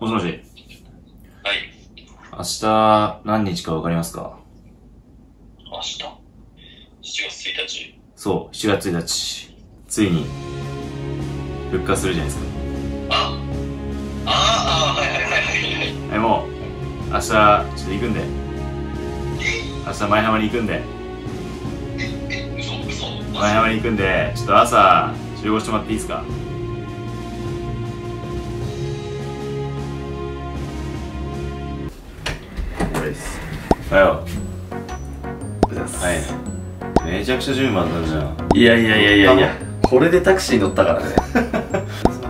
あ、もしもし。はい。明日、何日かわかりますか？明日 ?7 月1日。そう、7月1日。ついに、復活するじゃないですか。あああ、はいはいはいはいはい。え、もう、明日、ちょっと行くんで。明日、前浜に行くんで。え、嘘嘘前浜に行くんで、ちょっと朝、集合してもらっていいですか？おはよう。はい。めちゃくちゃ準備万端じゃん。いやいやいやいやいやこれでタクシー乗ったからね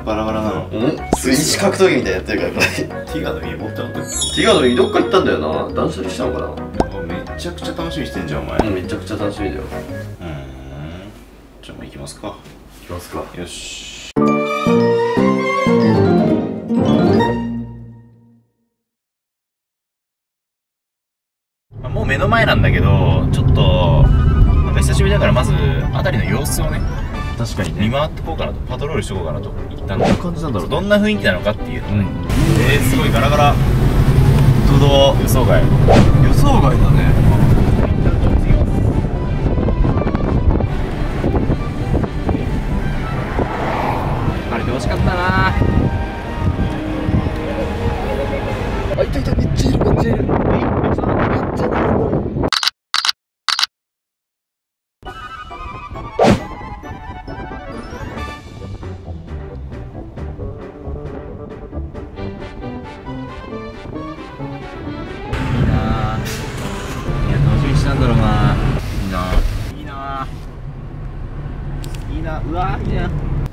バラバラなの？うん水死格闘技みたいなやってるからこれティガーの家持ってなかったっティガのどっか行ったんだよな断捨離したのかな？けめちゃくちゃ楽しみにしてんじゃん、お前。うんめちゃくちゃ楽しみだようん。じゃあもう行きますか。行きますかよし。目の前なんだけど、ちょっと、なんか久しぶりだからまず、辺りの様子をね、確かに見回ってこうかなと、パトロールしてこうかなと、一旦。ど感じなんだろうどんな雰囲気なのかっていうのをね。うんえー、すごいガラガラ。本当だ予想外。予想外だね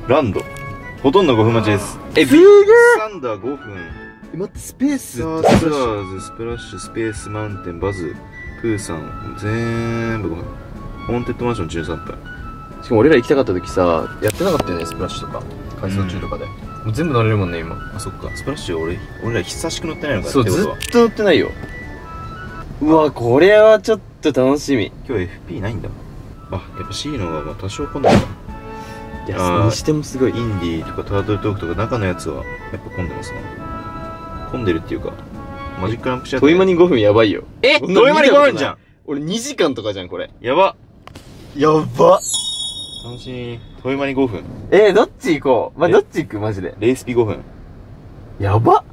ランド。ほとんど5分待ちです。えすげサンダー5分。え待ってスペース。スタースターズスプラッシュスペースマウンテンバズ。プーさん全部5分ホーンテッドマンション13分しかも俺ら行きたかった時さやってなかったよねスプラッシュとか。改装中とかで、もう全部乗れるもんね今。あそっか。スプラッシュ俺俺ら久しく乗ってないのかそうずっと乗ってないよ。うわこれはちょっと楽しみ。今日 FP ないんだ。あやっぱ C の方がまあ多少混んでるんだいやにしてもすごいインディーとかタートルトークとか中のやつはやっぱ混んでますね。混んでるっていうかマジックランプシャトイマニ5分やばいよ。え？こんなトイマニ5分じゃん。俺2時間とかじゃんこれ。やば。やば。楽しみトイマニ5分。えー、どっち行こう？まあ、え？どっち行く？マジで。レイスピ5分。やば。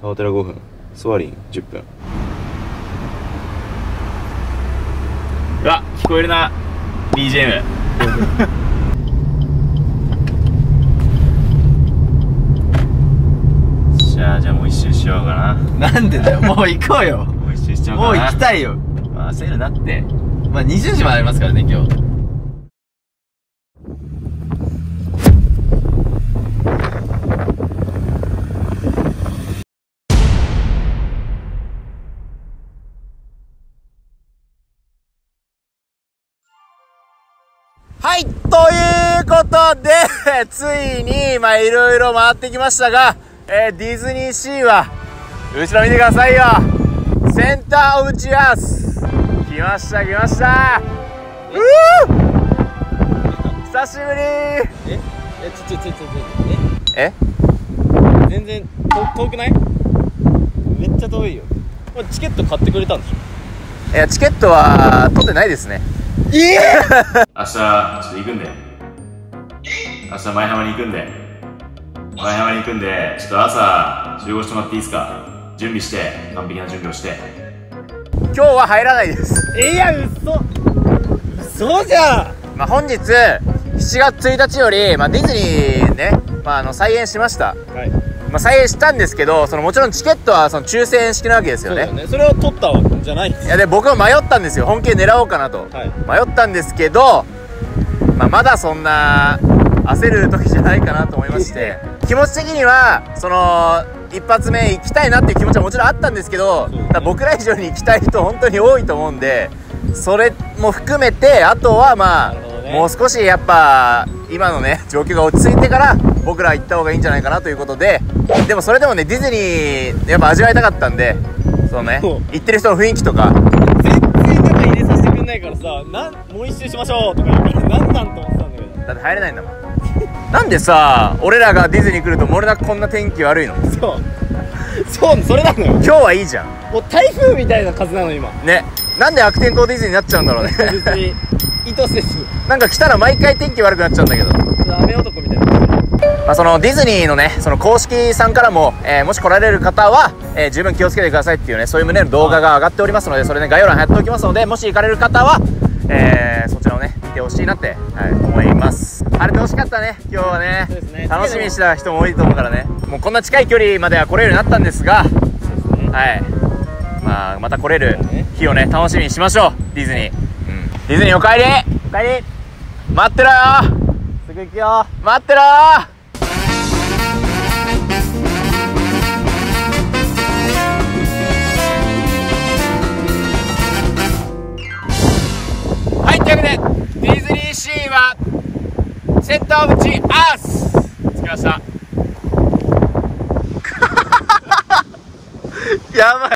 タワテラ5分。ソアリン10分。うわ聞こえるな。BGM じゃあじゃあもう一周しようかななんでだよもう行こうよ。もう一周しちゃおうかもうな行きたいよ。まあ焦るなって。まあ20時までありますからね今日。はい、ということで、ついに、まあ、いろいろ回ってきましたが、えーディズニーシーは、後ろ見てくださいよ。センターオブチアース来ました、来ました。うー！久しぶり。え？ちょちょちょちょちょえ？え？全然遠遠くない？めっちゃ遠いよ。これチケット買ってくれたんでしょ？いや、チケットは取ってないですね。明日ちょっと行くんで。明日前浜に行くんで。前浜に行くんでちょっと朝集合してもらっていいですか？準備して完璧な準備をして。今日は入らないです。いや嘘。嘘じゃん。まあ、本日、7月1日より、まあ、ディズニーね、まあ、あの、再演しました。はい。まあ、再演したんですけど、そのもちろんチケットはその抽選式なわけですよね。そうだよ。ね。それを取ったわ。けじゃないんです。いやで僕は迷ったんですよ。本気で狙おうかなと、はい。迷ったんですけど、まあ、まだそんな焦る時じゃないかなと思いまして気持ち的にはその一発目行きたいなっていう気持ちはもちろんあったんですけど、僕ら以上に行きたい人本当に多いと思うんでそれも含めてあとはまあ、もう少しやっぱ今のね状況が落ち着いてから僕ら行った方がいいんじゃないかなということででもそれでもねディズニーやっぱ味わいたかったんでそのね行ってる人の雰囲気とか。全然中入れさせてくんないからさなんもう一周しましょうとか言うからなんなんと思ってたんだけど。だって入れないんだもんなんでさ俺らがディズニー来ると漏れなくこんな天気悪いの？そう。そうそれなのよ。今日はいいじゃん。もう台風みたいな風なの今。ね。なんで悪天候ディズニーになっちゃうんだろうね。別に意図せず。なんか来たら毎回天気悪くなっちゃうんだけど。雨男みたいな。まあ、そのディズニーのね、その公式さんからも、えーもし来られる方は、えー十分気をつけてくださいっていうね、そういう旨の動画が上がっておりますので、それね、概要欄に貼っておきますので、もし行かれる方は、えーそちらをね、見てほしいなって、はい、思います。晴れてほしかったね、今日はね。ね楽しみにしてた人も多いと思うからね。もうこんな近い距離までは来れるようになったんですが、はい。まあ、また来れる日をね、楽しみにしましょう、ディズニー。うん。ディズニーお帰りお帰り待ってろよすぐ行くよ待ってろはい、というわけで、ディズニーシーは、センターオブチアース着きました。やばい。